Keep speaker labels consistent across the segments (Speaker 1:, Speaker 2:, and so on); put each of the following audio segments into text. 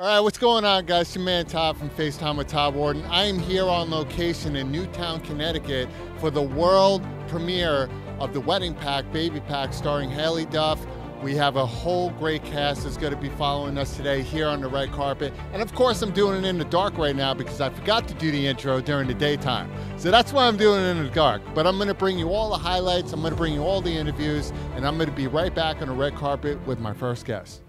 Speaker 1: All right, what's going on, guys? Your man Todd from FaceTime with Todd Wharton. I am here on location in Newtown, Connecticut for the world premiere of the Wedding Pact Baby Pact starring Haylie Duff. We have a whole great cast that's going to be following us today here on the red carpet. And of course, I'm doing it in the dark right now because I forgot to do the intro during the daytime. So that's why I'm doing it in the dark. But I'm going to bring you all the highlights, I'm going to bring you all the interviews, and I'm going to be right back on the red carpet with my first guest.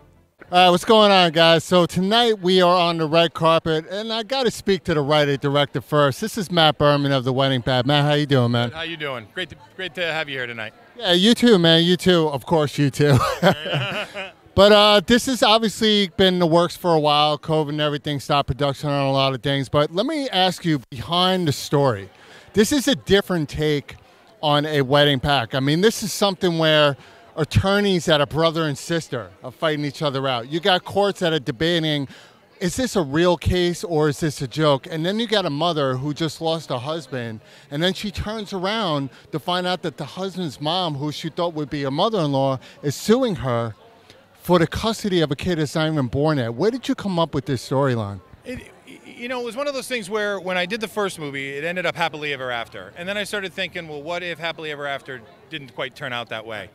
Speaker 1: All right, what's going on, guys? So tonight we are on the red carpet, and I got to speak to the writer director first. This is Matt Berman of the Wedding Pact. Matt, how you doing, man?
Speaker 2: How you doing? Great, to, great to have you here tonight.
Speaker 1: Yeah, you too, man. You too. Of course, you too. but uh, this has obviously been in the works for a while. COVID and everything stopped production on a lot of things. But let me ask you behind the story. This is a different take on a wedding pact. I mean, this is something where attorneys that are brother and sister are fighting each other out. You got courts that are debating is this a real case or is this a joke? And then you got a mother who just lost a husband, and then she turns around to find out that the husband's mom, who she thought would be a mother in law, is suing her for the custody of a kid that's not even born yet. Where did you come up with this storyline?
Speaker 2: you know, it was one of those things where when I did the first movie, it ended up happily ever after. And then I started thinking, well, what if happily ever after didn't quite turn out that way?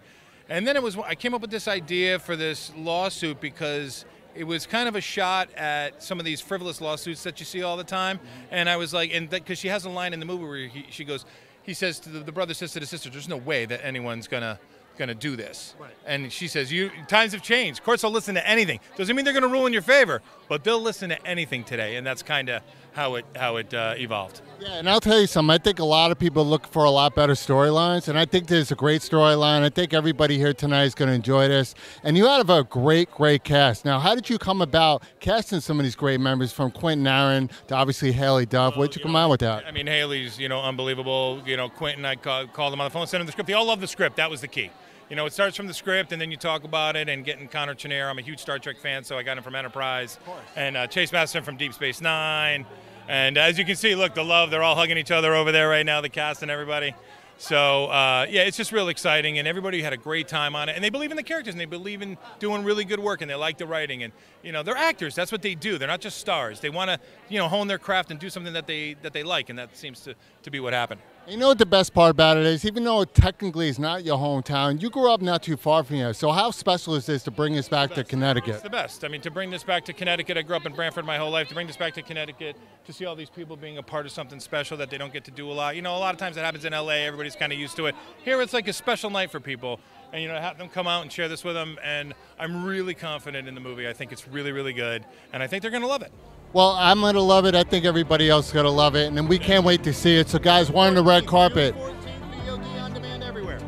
Speaker 2: And then it was I came up with this idea for this lawsuit because it was kind of a shot at some of these frivolous lawsuits that you see all the time. And I was like, and because she has a line in the movie where he, she goes, he says to the, the brother says to the sister, "There's no way that anyone's gonna." going to do this. Right. And she says, "You times have changed. Courts will listen to anything. Doesn't mean they're going to rule in your favor, but they'll listen to anything today." And that's kind of how it how it uh, evolved.
Speaker 1: Yeah, and I'll tell you something. I think a lot of people look for a lot better storylines, and I think there's a great storyline. I think everybody here tonight is going to enjoy this. And you have a great, great cast. Now, how did you come about casting some of these great members from Quinton Aaron to obviously Haylie Duff? Where'd you, you come
Speaker 2: know,
Speaker 1: out with that?
Speaker 2: I mean, Haylie's you know unbelievable. You know, Quinton, I call, called him on the phone, sent him the script. They all love the script. That was the key you know, it starts from the script, and then you talk about it, and getting Connor Trinneer. I'm a huge Star Trek fan, so I got him from Enterprise, and uh, Chase Masterson from Deep Space Nine. And as you can see, look, the love, they're all hugging each other over there right now, the cast and everybody. So uh, yeah, it's just real exciting, and everybody had a great time on it. And they believe in the characters, and they believe in doing really good work, and they like the writing. And you know, they're actors. That's what they do. They're not just stars. They want to, you know, hone their craft and do something that they that they like, and that seems to, to be what happened.
Speaker 1: You know what the best part about it is? Even though it technically is not your hometown, you grew up not too far from here. So how special is this to bring this back to Connecticut?
Speaker 2: It's the best. I mean, to bring this back to Connecticut, I grew up in Branford my whole life. To bring this back to Connecticut, to see all these people being a part of something special that they don't get to do a lot. You know, a lot of times that happens in LA. Everybody's kind of used to it. Here, it's like a special night for people and you know have them come out and share this with them and i'm really confident in the movie i think it's really really good and i think they're going to love it
Speaker 1: well, I'm going to love it. I think everybody else is going to love it. And we can't wait to see it. So, guys, we're on the red carpet.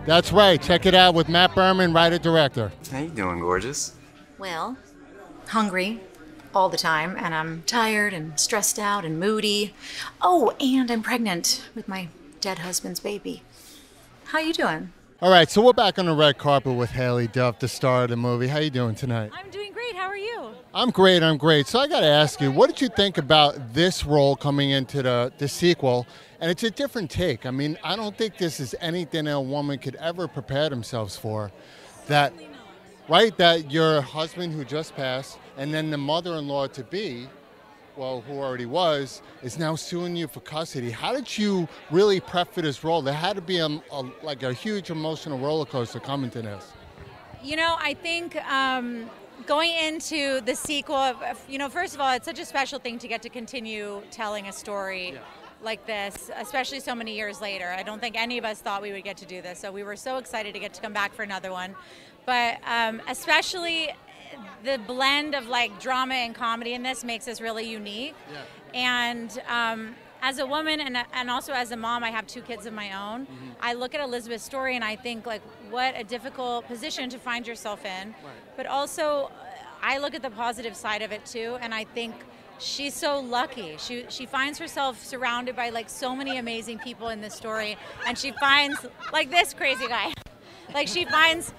Speaker 1: That's right. Check it out with Matt Berman, writer director.
Speaker 3: How you doing, gorgeous?
Speaker 4: Well, hungry all the time, and I'm tired and stressed out and moody. Oh, and I'm pregnant with my dead husband's baby. How you doing?
Speaker 1: All right, so we're back on the red carpet with Haylie Duff, the star of the movie. How you doing tonight?
Speaker 5: I'm doing great. How are you?
Speaker 1: I'm great. I'm great. So I got to ask you, what did you think about this role coming into the the sequel? And it's a different take. I mean, I don't think this is anything a woman could ever prepare themselves for. That, right? That your husband who just passed, and then the mother-in-law to be, well, who already was, is now suing you for custody. How did you really prep for this role? There had to be a, a like a huge emotional roller coaster coming to this.
Speaker 5: You know, I think um, going into the sequel, you know, first of all, it's such a special thing to get to continue telling a story. Yeah. Like this, especially so many years later. I don't think any of us thought we would get to do this. So we were so excited to get to come back for another one. But um, especially the blend of like drama and comedy in this makes us really unique. Yeah. And um, as a woman and, and also as a mom, I have two kids of my own. Mm-hmm. I look at Elizabeth's story and I think like what a difficult position to find yourself in. Right. But also, I look at the positive side of it too, and I think she's so lucky. She she finds herself surrounded by like so many amazing people in this story, and she finds like this crazy guy. like she finds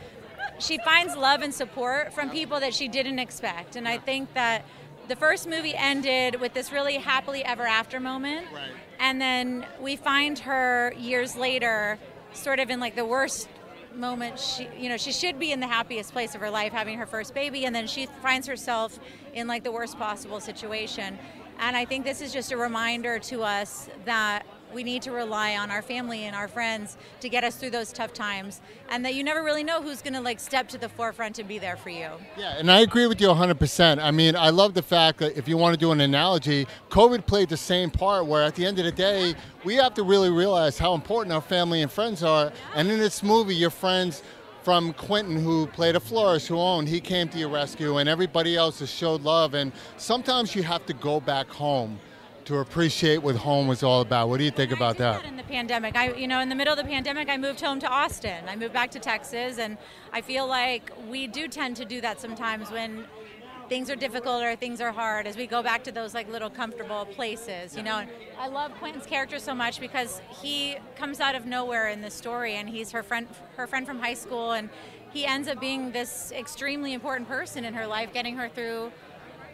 Speaker 5: she finds love and support from people that she didn't expect. And I think that the first movie ended with this really happily ever after moment. Right. And then we find her years later sort of in like the worst moment she you know she should be in the happiest place of her life having her first baby and then she finds herself in like the worst possible situation and i think this is just a reminder to us that we need to rely on our family and our friends to get us through those tough times and that you never really know who's going to like step to the forefront and be there for you
Speaker 1: Yeah, and I agree with you 100%. I mean, I love the fact that if you want to do an analogy, COVID played the same part where at the end of the day, we have to really realize how important our family and friends are. And in this movie, your friends from Quinton, who played a florist, who owned, he came to your rescue, and everybody else has showed love. And sometimes you have to go back home to appreciate what home was all about. What do you think
Speaker 5: And
Speaker 1: about
Speaker 5: did
Speaker 1: that?
Speaker 5: In the pandemic, I you know, in the middle of the pandemic, I moved home to Austin. I moved back to Texas, and I feel like we do tend to do that sometimes when things are difficult or things are hard, as we go back to those like little comfortable places. You know, and I love Quinton's character so much because he comes out of nowhere in this story, and he's her friend, her friend from high school, and he ends up being this extremely important person in her life, getting her through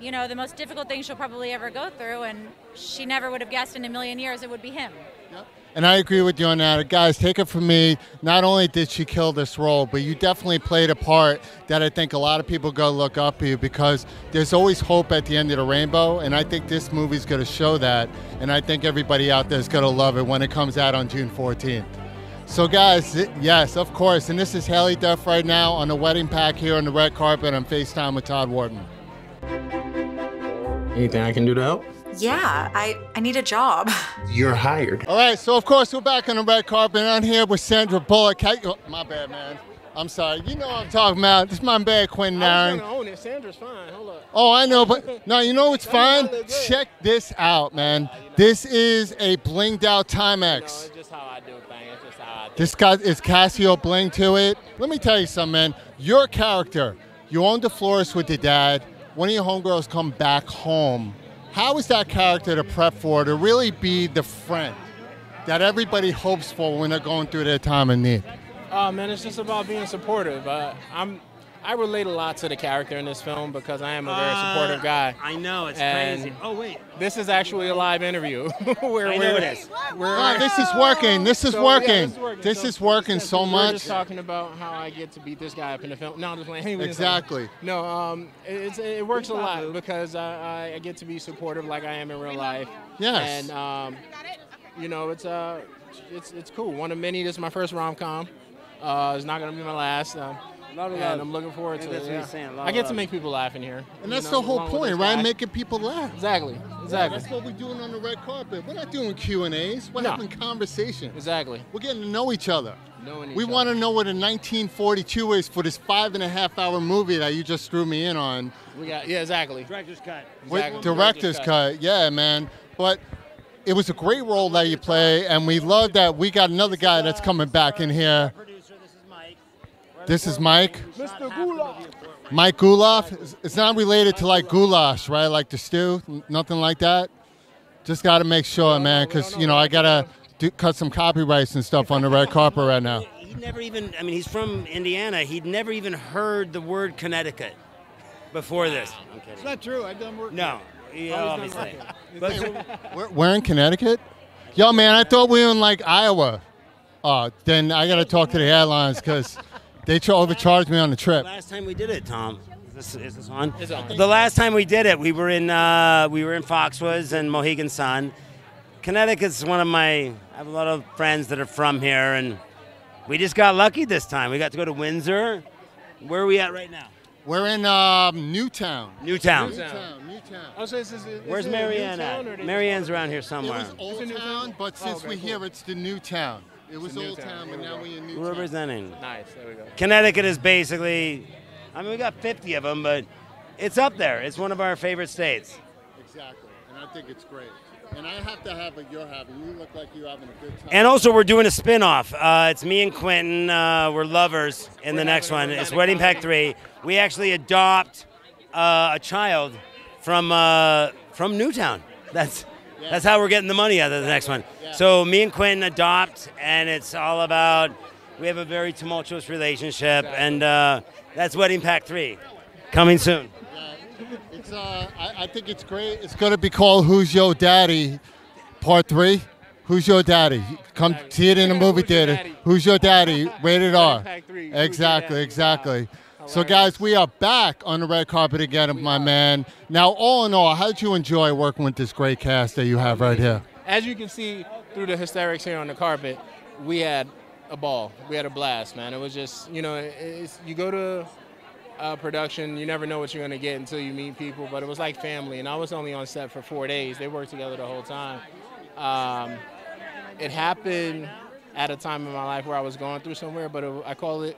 Speaker 5: you know, the most difficult thing she'll probably ever go through, and she never would have guessed in a million years it would be him. Yep.
Speaker 1: And I agree with you on that. Guys, take it from me. Not only did she kill this role, but you definitely played a part that I think a lot of people go look up to you because there's always hope at the end of the rainbow. And I think this movie's going to show that. And I think everybody out there is going to love it when it comes out on June 14th. So, guys, yes, of course. And this is Haylie Duff right now on the wedding pact here on the red carpet on FaceTime with Todd Wharton.
Speaker 3: Anything I can do to help?
Speaker 4: Yeah, I, I need a job.
Speaker 3: You're hired.
Speaker 1: All right, so of course we're back on the red carpet. and I'm here with Sandra Bullock. Ca- oh, my bad, man. I'm sorry. You know what I'm talking about. This is my bad, Quinton
Speaker 3: I was
Speaker 1: Nairn.
Speaker 3: own it. Sandra's fine. Hold up.
Speaker 1: Oh, I know, but no, you know what's fine? Check this out, man. This is a blinged out
Speaker 3: No,
Speaker 1: Timex.
Speaker 3: it's just how I do things. It's just how I do.
Speaker 1: This got is Casio bling to it. Let me tell you something, man. Your character, you owned the florist with your dad. One of your homegirls come back home. How is that character to prep for to really be the friend that everybody hopes for when they're going through their time of need?
Speaker 3: Oh man, it's just about being supportive. Uh, I'm. I relate a lot to the character in this film because I am a very supportive guy.
Speaker 6: I know it's
Speaker 3: And-
Speaker 6: crazy. Oh wait,
Speaker 3: This is actually a live interview. where
Speaker 6: I know it is.
Speaker 3: We're,
Speaker 1: Ah, this is working. This is
Speaker 3: So, yeah,
Speaker 1: working.
Speaker 3: this is working.
Speaker 1: This
Speaker 3: So,
Speaker 1: is working so
Speaker 3: we're
Speaker 1: much.
Speaker 3: just talking about how I get to beat this guy up in the film. No, I'm just playing. Anyway,
Speaker 1: Exactly.
Speaker 3: No, um, it's, it works a lot because I, I get to be supportive like I am in real life.
Speaker 1: Yes.
Speaker 3: And um, you know, it's uh, it's it's cool. One of many. This is my first rom com. Uh, it's not gonna be my last. Uh,
Speaker 6: Lot of
Speaker 3: and
Speaker 6: love.
Speaker 3: I'm looking forward to
Speaker 6: think
Speaker 3: it.
Speaker 6: what
Speaker 3: yeah.
Speaker 6: saying, a lot
Speaker 3: I get to make people laugh in here.
Speaker 1: And
Speaker 3: you
Speaker 1: that's
Speaker 3: know,
Speaker 1: the whole point, right? Making people laugh.
Speaker 3: Exactly. Exactly.
Speaker 1: That's what we're doing on the red carpet. We're not doing Q and A's. We're
Speaker 3: No.
Speaker 1: having conversations.
Speaker 3: Exactly.
Speaker 1: We're getting to know each other.
Speaker 3: Knowing
Speaker 1: We
Speaker 3: each
Speaker 1: want
Speaker 3: other.
Speaker 1: to know what a 1942 is for this five and a half hour movie that you just threw me in on.
Speaker 3: We got yeah, exactly.
Speaker 6: director's cut.
Speaker 1: With
Speaker 3: Exactly.
Speaker 1: director's cut. Yeah, man. But it was a great role that you play, and we love that we got another guy that's coming back in here.
Speaker 6: Producer, this is Mike.
Speaker 1: This is Mike.
Speaker 3: Mr. Goulash.
Speaker 1: Mike Gouloff. It's- It's not related to like goulash, right? Like the stew, nothing like that. Just got to make sure, man, because you know I gotta do, cut some copyrights and stuff on the red carpet right now.
Speaker 6: He never even, I mean, he's from Indiana. He'd never even heard the word Connecticut before this. I'm kidding.
Speaker 7: It's not true. I've done work.
Speaker 6: No, yeah, obviously. But
Speaker 1: We're, we're in Connecticut. Yo, man, I thought we were in like Iowa. Oh, then I gotta talk to the airlines because they ch- overcharged me on the trip.
Speaker 6: last time we did it, Tom. Is this, is this on?
Speaker 3: It's on.
Speaker 6: The last time we did it, we were in uh, we were in Foxwoods and Mohegan Sun. Connecticut's one of my. I have a lot of friends that are from here, and we just got lucky this time. We got to go to Windsor. Where are we at right now?
Speaker 1: We're in um, Newtown.
Speaker 6: Newtown.
Speaker 3: Newtown.
Speaker 1: Newtown.
Speaker 3: Oh, so this is, is
Speaker 6: Where's
Speaker 3: it
Speaker 6: Marianne at? Marianne's around here somewhere.
Speaker 1: It
Speaker 6: somewhere.
Speaker 1: was Old
Speaker 3: It's in
Speaker 1: Town,
Speaker 3: Newtown?
Speaker 1: but since
Speaker 3: okay,
Speaker 1: we're
Speaker 3: cool.
Speaker 1: here, it's the New Town. It was Old
Speaker 3: town.
Speaker 1: Town, but now we're in
Speaker 6: We're
Speaker 1: Newtown.
Speaker 6: representing.
Speaker 3: Nice. There we go.
Speaker 6: Connecticut is basically. I mean, we got 50 of them, but it's up there. It's one of our favorite states.
Speaker 1: Exactly, and I think it's great. And I have to have what you're having. You look like you're having a good time.
Speaker 6: And also, we're doing a spin-off. Uh, it's me and Quinton. Uh, we're lovers in the
Speaker 3: We're
Speaker 6: next one. It's Wedding
Speaker 3: Pact
Speaker 6: 3. We actually adopt uh, a child from uh, from Newtown. That's that's how we're getting the money out of the next one. So me and Quinton adopt, and it's all about. We have a very tumultuous relationship, and uh, that's Wedding Pact 3. Coming soon.
Speaker 1: Yeah, it's uh, I, I think it's great. It's going to be called "Who's Your Daddy," Part Three. Who's your daddy? Come see it in the movie theater. Who's your daddy? Rated R.
Speaker 3: Pact three.
Speaker 1: Exactly, exactly. So, guys, we are back on the red carpet again, my man. Now, all in all, how did you enjoy working with this great cast that you have right here?
Speaker 3: As you can see through the hysterics here on the carpet, we had a ball. We had a blast, man. It was just, you know, it's, you go to uh, production, you never know what you're going to get until you meet people, but it was like family. And I was only on set for four days. They worked together the whole time. Um, it happened at a time in my life where I was going through somewhere, but it, I call it,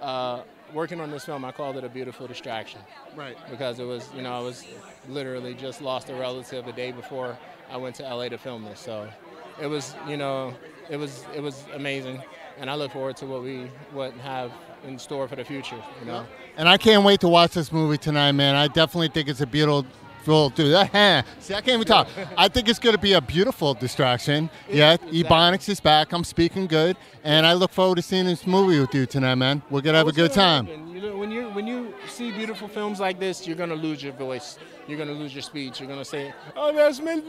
Speaker 3: uh, working on this film, I called it a beautiful distraction.
Speaker 1: Right.
Speaker 3: because it was, you know, I was literally just lost a relative a day before I went to LA to film this. So it was, you know, it was it was amazing, and I look forward to what we what have in store for the future. You know.
Speaker 1: And I can't wait to watch this movie tonight, man. I definitely think it's a beautiful. Dude, see, I can't even talk. I think it's going to be a beautiful distraction. Yeah,
Speaker 3: Exactly.
Speaker 1: Ebonics is back. I'm speaking good, and I look forward to seeing this movie with you tonight, man. We're gonna have a good time.
Speaker 3: happen? You know, when you when you see beautiful films like this, you're gonna lose your voice. You're gonna lose your speech. You're gonna say, "Oh, that's me."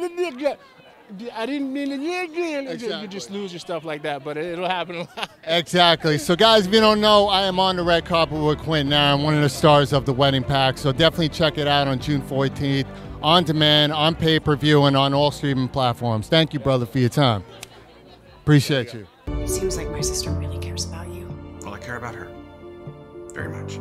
Speaker 3: I didn't mean to. it. You
Speaker 1: Exactly.
Speaker 3: just lose your stuff like that, but it, it'll happen a lot.
Speaker 1: Exactly. So, guys, if you don't know, I am on the red carpet with Quinton now. I'm one of the stars of the Wedding Pact. So, definitely check it out on June 14th, on demand, on pay per view, and on all streaming platforms. Thank you, brother, for your time. Appreciate you.
Speaker 7: It seems like my sister really cares about you.
Speaker 8: Well, I care about her. Very much.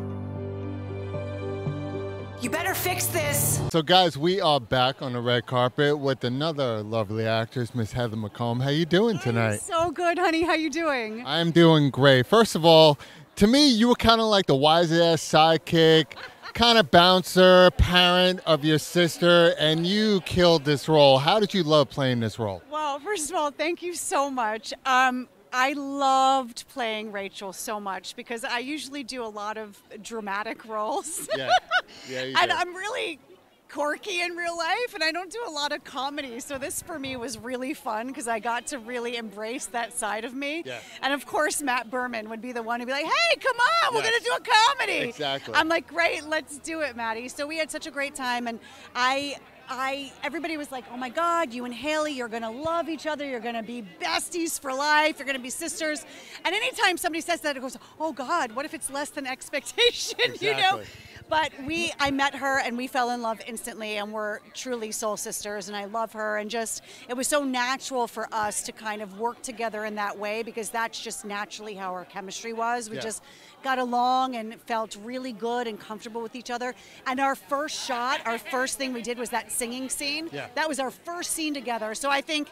Speaker 7: You better fix this.
Speaker 1: So, guys, we are back on the red carpet with another lovely actress, Miss Heather McComb. How you doing tonight?
Speaker 9: So good, honey. How you doing?
Speaker 1: I am doing great. First of all, to me, you were kind of like the wise ass sidekick, kind of bouncer, parent of your sister, and you killed this role. How did you love playing this role?
Speaker 9: Well, first of all, thank you so much. Um, I loved playing Rachel so much because I usually do a lot of dramatic roles.
Speaker 1: Yeah, yeah,
Speaker 9: and
Speaker 1: did.
Speaker 9: I'm really quirky in real life and I don't do a lot of comedy. So this for me was really fun because I got to really embrace that side of me.
Speaker 1: Yeah.
Speaker 9: And of course Matt Berman would be the one to be like, "Hey, come on, we're going to do a comedy."
Speaker 1: Exactly.
Speaker 9: I'm like, "Great, let's do it, Maddie." So we had such a great time and I I everybody was like, "Oh my god, you and Haylie, you're to love each other. You're to be besties for life. You're to be sisters." And anytime somebody says that it goes, "Oh god, what if it's less than expectation?" you know? But we, I met her and we fell in love instantly, and we're truly soul sisters. And I love her, and just it was so natural for us to kind of work together in that way because that's just naturally how our chemistry was. We
Speaker 1: Yeah.
Speaker 9: just got along and felt really good and comfortable with each other. And our first shot, our first thing we did was that singing scene.
Speaker 1: Yeah.
Speaker 9: That was our first scene together. So I think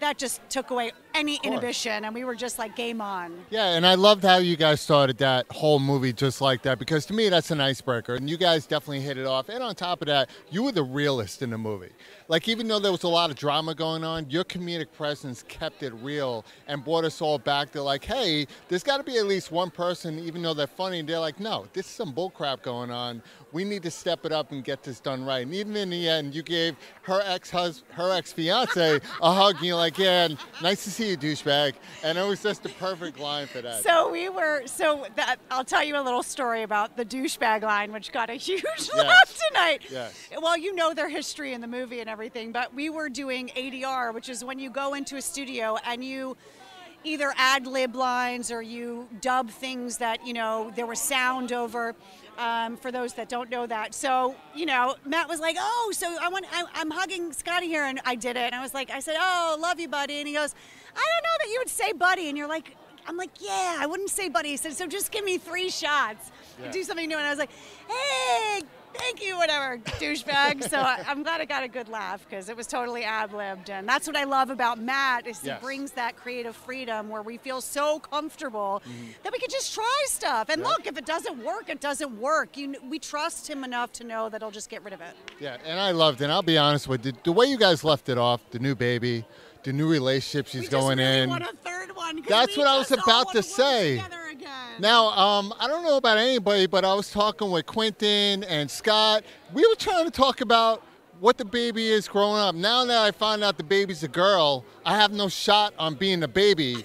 Speaker 9: that just took away any inhibition, and we were just like game on.
Speaker 1: Yeah, and I loved how you guys started that whole movie just like that because to me that's an icebreaker, and you guys definitely hit it off. And on top of that, you were the realist in the movie. Like even though there was a lot of drama going on, your comedic presence kept it real and brought us all back to like, hey, there's got to be at least one person, even though they're funny, and they're like, no, this is some bullcrap going on. We need to step it up and get this done right. And even in the end, you gave her ex husband, her ex fiance, a hug, and you're like, yeah, nice to see douchebag. And it was just the perfect line for that.
Speaker 9: So we were so that I'll tell you a little story about the douchebag line, which got a huge laugh tonight.
Speaker 1: Yes.
Speaker 9: Well, you know their history in the movie and everything, but we were doing ADR, which is when you go into a studio and you either ad lib lines or you dub things that you know there was sound over. Um, for those that don't know that, so you know, Matt was like, "Oh, so I want, I, I'm hugging Scotty here," and I did it, and I was like, "I said, oh, love you, buddy," and he goes, "I don't know that you would say buddy," and you're like, I'm like, yeah, I wouldn't say buddy. He said, so just give me three shots.
Speaker 1: Yeah.
Speaker 9: Do something new. And I was like, hey, thank you, whatever, douchebag. so I, I'm glad I got a good laugh because it was totally ad libbed. And that's what I love about Matt is
Speaker 1: Yes.
Speaker 9: he brings that creative freedom where we feel so comfortable
Speaker 1: Mm-hmm.
Speaker 9: that we can just try stuff. And look, if it doesn't work, it doesn't work. You, we trust him enough to know that he'll just get rid of it.
Speaker 1: Yeah, and I loved it. And I'll be honest with you, the way you guys left it off, the new baby, the new relationship she's going
Speaker 9: really
Speaker 1: in.
Speaker 9: want a third one.
Speaker 1: That's what I was about
Speaker 9: wanna
Speaker 1: say. Now, um, I don't know about anybody, but I was talking with Quinton and Scott. We were trying to talk about what the baby is growing up. Now that I find out the baby's a girl, I have no shot on being a baby.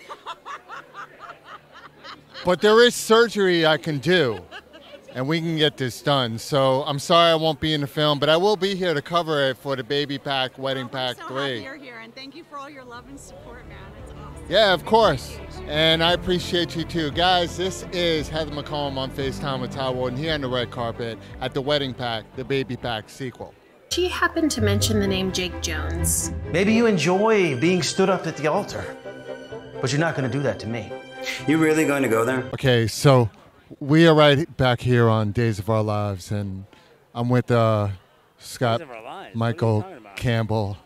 Speaker 1: but there is surgery I can do. And we can get this done. So I'm sorry I won't be in the film, but I will be here to cover it for the Baby Pact Wedding oh, Pact
Speaker 9: so
Speaker 1: 3.
Speaker 9: happy you're here, and thank you for all your love and support, man. It's awesome.
Speaker 1: Yeah, of course. And I appreciate you too. Guys, this is Heather McComb on FaceTime with Ty Wharton here on the red carpet at the Wedding Pact, the Baby Pact sequel.
Speaker 10: She happened to mention the name Jake Jones.
Speaker 11: Maybe you enjoy being stood up at the altar, but you're not going to do that to me.
Speaker 12: You really going to go there?
Speaker 1: Okay, so we are right back here on Days of Our Lives, and I'm with uh, Scott
Speaker 6: Days of Our Lives?
Speaker 1: Michael
Speaker 6: What are you talking about?
Speaker 1: Campbell.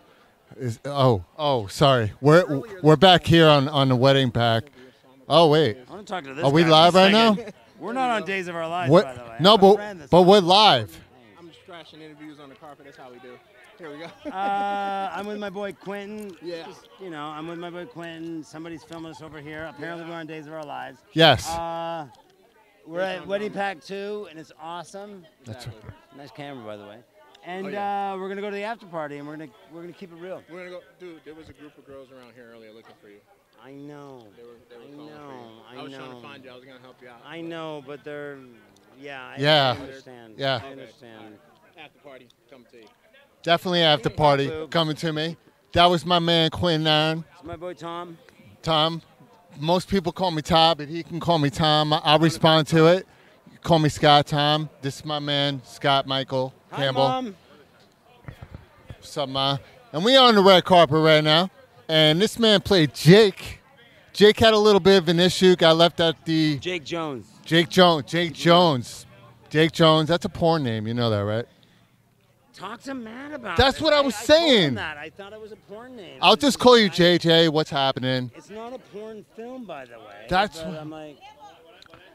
Speaker 1: Is oh oh sorry, we're we're back here on on the wedding pact. Oh wait,
Speaker 6: I want to talk to this
Speaker 1: are we live right now?
Speaker 6: We're not on Days of Our Lives,
Speaker 1: What-
Speaker 6: by the way.
Speaker 1: no,
Speaker 6: I have
Speaker 1: but but
Speaker 6: on
Speaker 1: we're
Speaker 6: Days of Our
Speaker 1: live.
Speaker 3: I'm just crashing interviews on the carpet. That's how we do. Here we go.
Speaker 6: uh, I'm with my boy Quinton.
Speaker 3: Yeah.
Speaker 6: Just, you know, I'm with my boy Quinton. Somebody's filming us over here. Apparently, we're on Days of Our Lives.
Speaker 1: Yes.
Speaker 6: Uh, we're at Wedding Pact 2, and it's awesome.
Speaker 1: That's
Speaker 3: Exactly.
Speaker 6: Nice camera, by the way. And
Speaker 3: Oh, yeah.
Speaker 6: uh, we're gonna go to the after party, and we're gonna we're gonna keep it real.
Speaker 3: We're gonna go, dude. There was a group of girls around here earlier looking for you.
Speaker 6: I know.
Speaker 3: They were, they were
Speaker 6: I
Speaker 3: calling for
Speaker 6: know.
Speaker 3: you.
Speaker 6: I
Speaker 3: I was trying to find you. I was gonna help you out.
Speaker 6: I know, but they're yeah. I,
Speaker 1: Yeah.
Speaker 6: I understand.
Speaker 1: Yeah.
Speaker 6: I understand.
Speaker 3: After party, come to you.
Speaker 1: Definitely after party coming to me. That was my man Quinn Nine.
Speaker 6: It's my boy Tom.
Speaker 1: Tom. Most people call me Todd, but he can call me Tom. I'll respond to it. Call me Scott Tom. This is my man, Scott Michael
Speaker 6: Hi,
Speaker 1: Campbell.
Speaker 6: Mom.
Speaker 1: What's up, Ma? And we are on the red carpet right now. And this man played Jake. Jake had a little bit of an issue. Got left at the
Speaker 6: Jake Jones.
Speaker 1: Jake Jones. Jake Jones. Jake Jones. That's a porn name. You know that, right?
Speaker 6: Talk to Matt about
Speaker 1: That's
Speaker 6: it.
Speaker 1: what I was
Speaker 6: him
Speaker 1: saying.
Speaker 6: that. I thought it was a porn name.
Speaker 1: I'll just call you JJ. What's happening?
Speaker 6: It's not a porn film, by the way.
Speaker 1: That's what-
Speaker 6: I'm like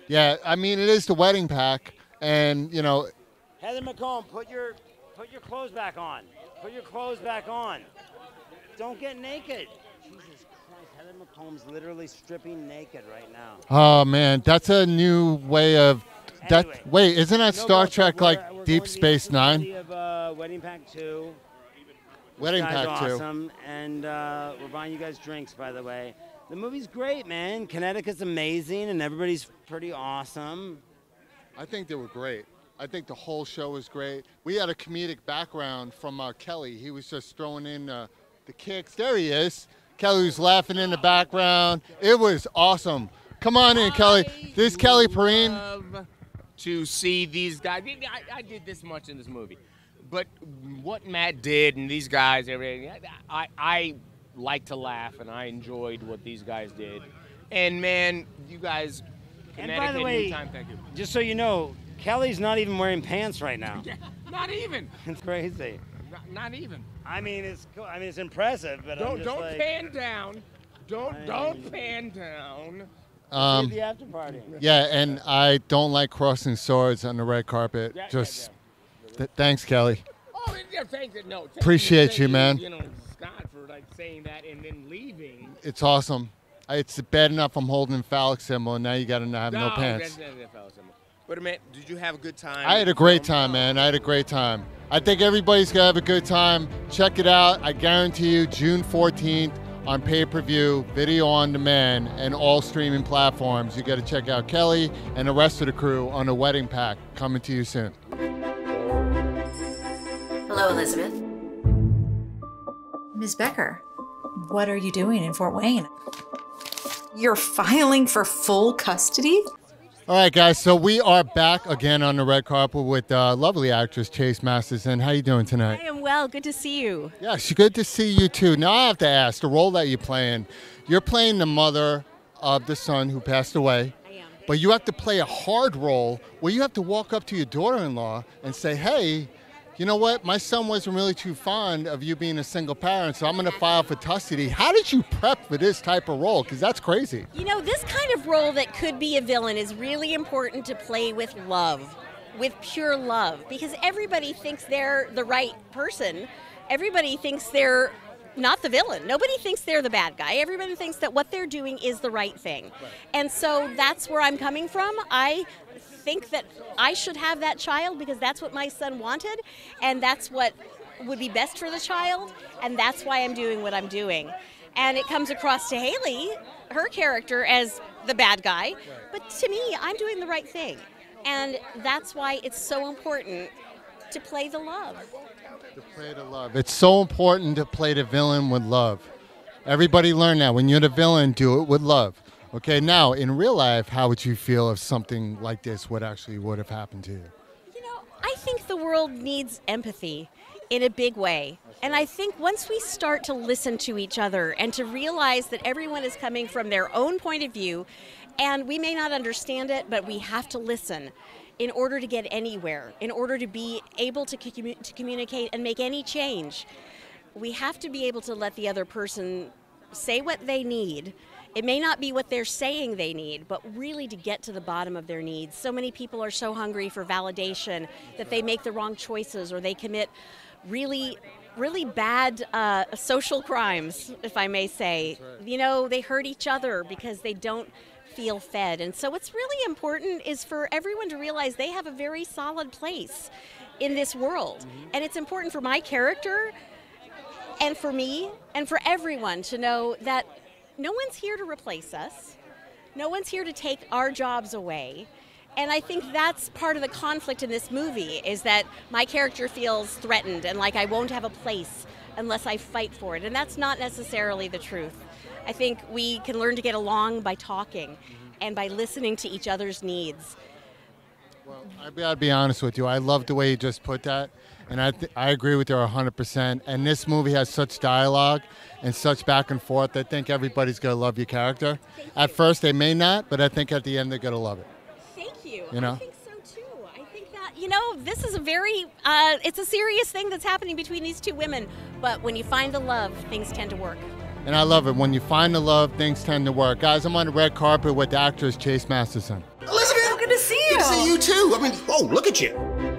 Speaker 1: Yeah, I mean it is the wedding pact, and you know,
Speaker 6: Heather McComb. Put your put your clothes back on. Put your clothes back on. Don't get naked. Jesus Christ, Heather McComb's literally stripping naked right now.
Speaker 1: oh man, that's a new way of that.
Speaker 6: Anyway.
Speaker 1: Wait, isn't that
Speaker 6: No,
Speaker 1: Star Trek
Speaker 6: we're-
Speaker 1: like
Speaker 6: we're
Speaker 1: Deep
Speaker 6: going the
Speaker 1: Space Nine?
Speaker 6: party Of, uh, Wedding Pact Two.
Speaker 1: Wedding
Speaker 6: This guy's
Speaker 1: Pact Two.
Speaker 6: awesome, and uh, we're buying you guys drinks, by the way. The movie's great, man. Connecticut's amazing, and everybody's pretty awesome.
Speaker 1: I think they were great. I think the whole show was great. We had a comedic background from uh, Kelly. He was just throwing in uh, the kicks. There he is. Kelly was laughing in the background. It was awesome. Come on in, Kelly. This is Kelly
Speaker 13: Perine. To see these guys. I, I did this much in this movie, but what Matt did and these guys, everything, I, I like to laugh and I enjoyed what these guys did. And man, you guys,
Speaker 6: And by the way,
Speaker 13: Time, thank you.
Speaker 6: just so you know, Kelly's not even wearing pants right now.
Speaker 13: Yeah, not even.
Speaker 6: It's crazy.
Speaker 13: Not, not even.
Speaker 6: I mean, it's cool. I mean, it's impressive, but
Speaker 13: Don't don't
Speaker 6: like,
Speaker 13: pan down. Don't
Speaker 6: I-
Speaker 13: don't pan down.
Speaker 1: Um,
Speaker 6: see you at the after party.
Speaker 1: Yeah, and I don't like crossing swords on the red carpet.
Speaker 13: Yeah, yeah,
Speaker 1: Just th- thanks, Kelly.
Speaker 13: Oh, yeah, thanks. No, thank
Speaker 1: Appreciate
Speaker 13: thank
Speaker 1: you, man.
Speaker 13: You know, Scott for like saying that and then leaving.
Speaker 1: It's awesome. It's bad enough I'm holding a phallic symbol, and now you got to have no, pants.
Speaker 13: How it's- But man, did you have a good time?
Speaker 1: I had a great time, man. I had a great time. I think everybody's gonna have a good time. Check it out. I guarantee you, June 14th on pay-per-view, video on demand, and all streaming platforms. You got to check out Kelly and the rest of the crew on the Wedding Pact. Coming to you soon.
Speaker 4: Hello, Elizabeth. Ms. Becker, what are you doing in Fort Wayne? You're filing for full custody?
Speaker 1: All right, guys. So we are back again on the red carpet with uh, lovely actress Chase Masterson. How are you doing tonight?
Speaker 14: I am well. Good to see you.
Speaker 1: Yes, good to see you too. Now I have to ask the role that you're playing. You're playing the mother of the son who passed away.
Speaker 14: I am.
Speaker 1: But you have to play a hard role where you have to walk up to your daughter-in-law and say, "Hey, you know what? My son wasn't really too fond of you being a single parent, so I'm going to file for custody." How did you prep for this type of role? Because that's crazy.
Speaker 14: You know, this kind of role that could be a villain is really important to play with love, with pure love, because everybody thinks they're the right person. Everybody thinks they're not the villain. Nobody thinks they're the bad guy. Everybody thinks that what they're doing is the right thing. And so that's where I'm coming from. I think that I should have that child because that's what my son wanted, and that's what would be best for the child, and that's why I'm doing what I'm doing. And it comes across to Haylie, her character, as the bad guy, but to me, I'm doing the right thing. And that's why it's so important to play the love.
Speaker 1: To play the love. It's so important to play the villain with love. Everybody learn that. When you're the villain, do it with love. Okay, now in real life, how would you feel if something like this would actually would have happened to you?
Speaker 14: You know, I think the world needs empathy in a big way. And I think once we start to listen to each other and to realize that everyone is coming from their own point of view, and we may not understand it, but we have to listen in order to get anywhere, in order to be able to, commu- to communicate and make any change. We have to be able to let the other person say what they need. It may not be what they're saying they need, but really to get to the bottom of their needs. So many people are so hungry for validation that they make the wrong choices or they commit really really bad uh, social crimes, if I may say. You know, they hurt each other because they don't feel fed. And so, what's really important is for everyone to realize they have a very solid place in this world. And it's important for my character and for me and for everyone to know that no one's here to replace us, no one's here to take our jobs away. And I think that's part of the conflict in this movie is that my character feels threatened and like I won't have a place unless I fight for it. And that's not necessarily the truth. I think we can learn to get along by talking and by listening to each other's needs.
Speaker 1: I'd be, I'd be honest with you. I love the way you just put that, and I th- I agree with you 100%. And this movie has such dialogue and such back and forth. I think everybody's gonna love your character. At first, they may not, but I think at the end they're gonna love it.
Speaker 14: Thank you.
Speaker 1: You know?
Speaker 14: I think so too. I think that, you know, this is a very, uh, it's a serious thing that's happening between these two women. But when you find the love, things tend to work.
Speaker 1: And I love it. When you find the love, things tend to work. Guys, I'm on the red carpet with the actress Chase Masterson.
Speaker 7: So good to see you.
Speaker 8: Good to see you too. I mean, oh, look at you.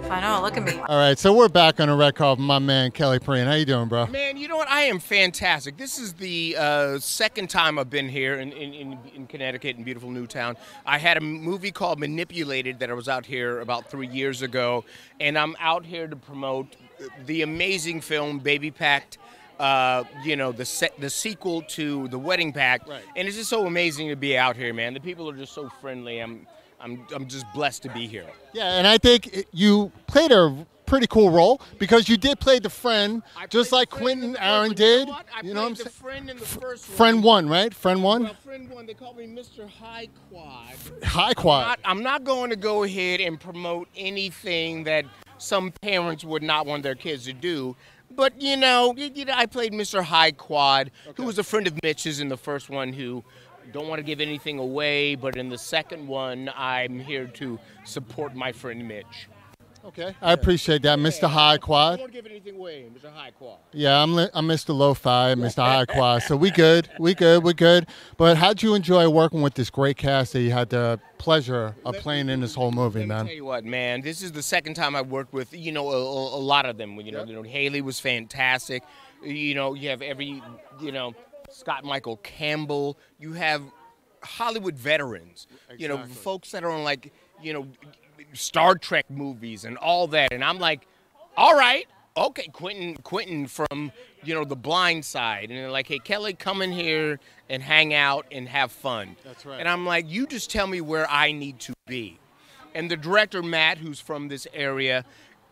Speaker 7: I know. Look at me.
Speaker 1: All right, so we're back on the red carpet. with My man Kelly Perine. How you doing, bro?
Speaker 13: Man, you know what? I am fantastic. This is the uh, second time I've been here in, in, in, in Connecticut, in beautiful Newtown. I had a movie called Manipulated that I was out here about three years ago, and I'm out here to promote the amazing film Baby Pact. Uh, you know the set, the sequel to the Wedding Pact,
Speaker 1: Right.
Speaker 13: and it's just so amazing to be out here, man. The people are just so friendly. I'm, I'm, I'm just blessed to be here.
Speaker 1: Yeah, and I think you played a pretty cool role because you did play the friend, just like Quinton Aaron did. You know what I'm saying?
Speaker 13: friend in the first
Speaker 1: Friend one, right? Friend one.
Speaker 13: Well, friend one, they call me Mr. High Quad.
Speaker 1: High quad.
Speaker 13: Not- I'm not going to go ahead and promote anything that some parents would not want their kids to do. But you know, y- you know, I played Mr. High Quad, who was a friend of Mitch's in the first one, who don't want to give anything away. But in the second one, I'm here to support my friend Mitch.
Speaker 1: Okay. I appreciate that, Mr. High Quad.
Speaker 13: don't give anything away, Mr. High Quad.
Speaker 1: Yeah, I'm li- I'm Mr. Lo-Fi, Mr. High Quad. So we good, we good, we good. But how'd you enjoy working with this great cast that you had the pleasure of playing in this whole movie, man?
Speaker 13: Tell you what, man, this is the second time I worked with you know a, a, a lot of them. You know, you know, Haylie was fantastic. You know, you have every you know Scott Michael Campbell. You have Hollywood veterans. You know,
Speaker 1: Exactly.
Speaker 13: folks that are on like you know Star Trek movies and all that. And I'm like, all right. Okay, Quinton, Quinton from you know the Blind Side, and they're like, "Hey, Kelly, come in here and hang out and have fun."
Speaker 1: That's right.
Speaker 13: And I'm like, "You just tell me where I need to be." And the director Matt, who's from this area,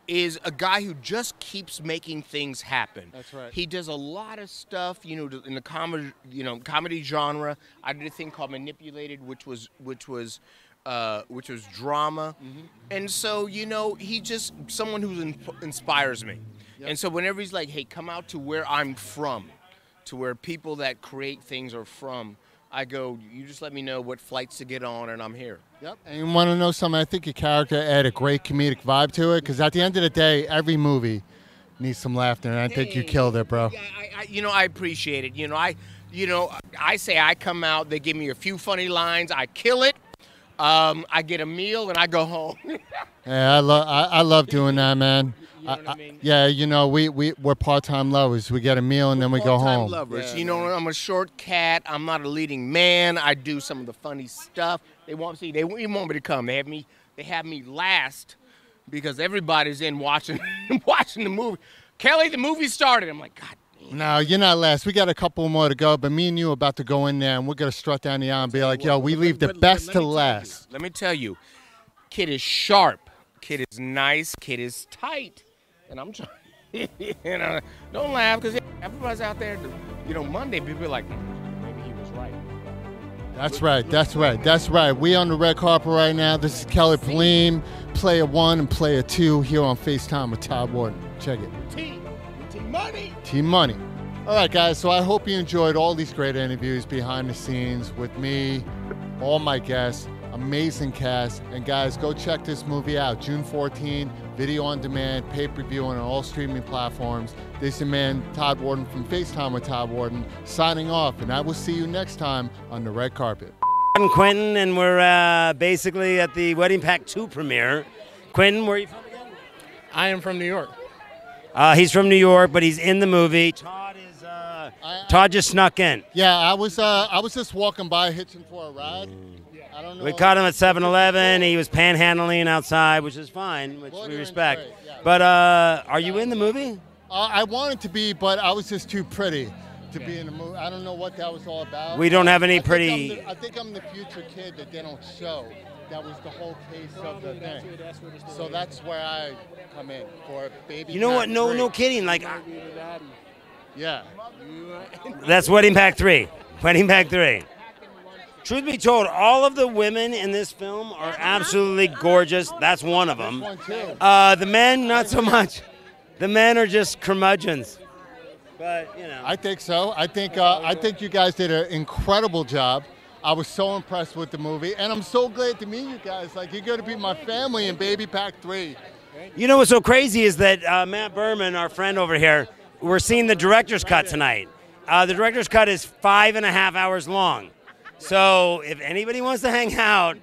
Speaker 13: is a guy who just keeps making things happen.
Speaker 1: That's right.
Speaker 13: He does a lot of stuff, you know, in the comedy, you know, comedy genre. I did a thing called Manipulated, which was which was uh, which was drama,
Speaker 1: Mm-hmm.
Speaker 13: and so you know, he just someone who in, inspires me.
Speaker 1: Yep.
Speaker 13: And so whenever he's like, "Hey, come out to where I'm from," to where people that create things are from, I go, "You just let me know what flights to get on, and I'm here."
Speaker 1: Yep. And you want to know something? I think your character added a great comedic vibe to it because at the end of the day, every movie needs some laughter, and I think you killed it, bro.
Speaker 13: I, I, you know, I appreciate it. You know, I, you know, I say I come out, they give me a few funny lines, I kill it. Um, I get a meal and I go home.
Speaker 1: Yeah, I love I, I love doing that, man. I- I- yeah, you know, we we we're part time lovers. We get a meal and then we go home.
Speaker 13: Lovers. you know, I'm a short cat. I'm not a leading man. I do some of the funny stuff. They want see. They even want me to come. They have me. They have me last because everybody's in watching watching the movie. Kelly, the movie started. I'm like, God.
Speaker 1: No, you're not last. We got a couple more to go, but me and you are about to go in there and we're gonna strut down the aisle and be like, yo, we leave the best to last.
Speaker 13: Let me tell you, Kid is sharp. Kid is nice. Kid is tight. And I'm trying. you know, don't laugh because everybody's out there. You know, Monday people like, "Hmm, maybe he was right.
Speaker 1: That's right. That's right. That's right. We on the red carpet right now. This is Kelly Perine, player one and player two here on FaceTime with Todd Wharton. Check it.
Speaker 13: T. T money.
Speaker 1: Team Money. All right, guys. So I hope you enjoyed all these great interviews behind the scenes with me, all my guests, amazing cast. And guys, go check this movie out. June 14, video on demand, pay per view on all streaming platforms. This is your man, Todd Wharton from FaceTime with Todd Wharton, signing off. And I will see you next time on the red carpet.
Speaker 6: I'm Quinton, and we're uh, basically at the Wedding Pact 2 premiere. Quinton, where are you from again?
Speaker 3: I am from New York.
Speaker 6: Uh, he's from New York, but he's in the movie. Todd is. Uh, Todd just snuck in.
Speaker 1: Yeah, I was uh, I was just walking by hitching for a ride. I don't know.
Speaker 6: We caught him at 7-Eleven. He was panhandling outside, which is fine, which we respect. But uh, are you in the movie?
Speaker 1: Uh, I wanted to be, but I was just too pretty to be in the movie. I don't know what that was all about.
Speaker 6: We don't have any
Speaker 1: I think
Speaker 6: pretty-
Speaker 1: the- I think I'm the future kid that they don't show. That was the whole case of the thing. So that's where I come in for baby.
Speaker 6: You know what? No,
Speaker 1: three.
Speaker 6: no kidding. Like,
Speaker 1: Yeah.
Speaker 6: that's Wedding Pact 3. Wedding Pact 3. Truth be told, all of the women in this film are absolutely gorgeous. That's one of them. Uh, the men, not so much. The men are just curmudgeons. But you know,
Speaker 1: I think so. I think uh, I think you guys did an incredible job. I was so impressed with the movie, and I'm so glad to meet you guys. Like you're going to be my family in Baby Pact Three.
Speaker 6: You know what's so crazy is that uh, Matt Berman, our friend over here, we're seeing the director's cut tonight. Uh, the director's cut is five and a half hours long. So if anybody wants to hang out,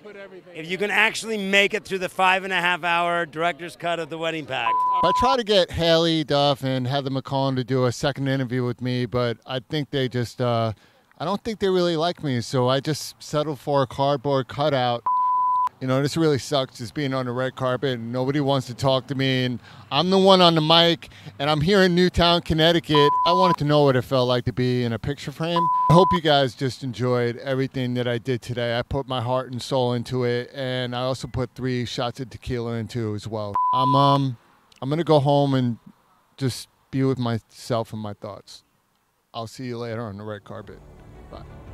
Speaker 6: if you can actually make it through the five and a half hour director's cut of the Wedding Pact,
Speaker 1: I tried to get Haylie Duff and Heather McComb to do a second interview with me, but I think they just, uh, I don't think they really like me. So I just settled for a cardboard cutout. You know, this really sucks just being on the red carpet and nobody wants to talk to me. And I'm the one on the mic and I'm here in Newtown, Connecticut. I wanted to know what it felt like to be in a picture frame. I hope you guys just enjoyed everything that I did today. I put my heart and soul into it and I also put three shots of tequila into as well. I'm, um, I'm going to go home and just be with myself and my thoughts. I'll see you later on the red carpet. Bye.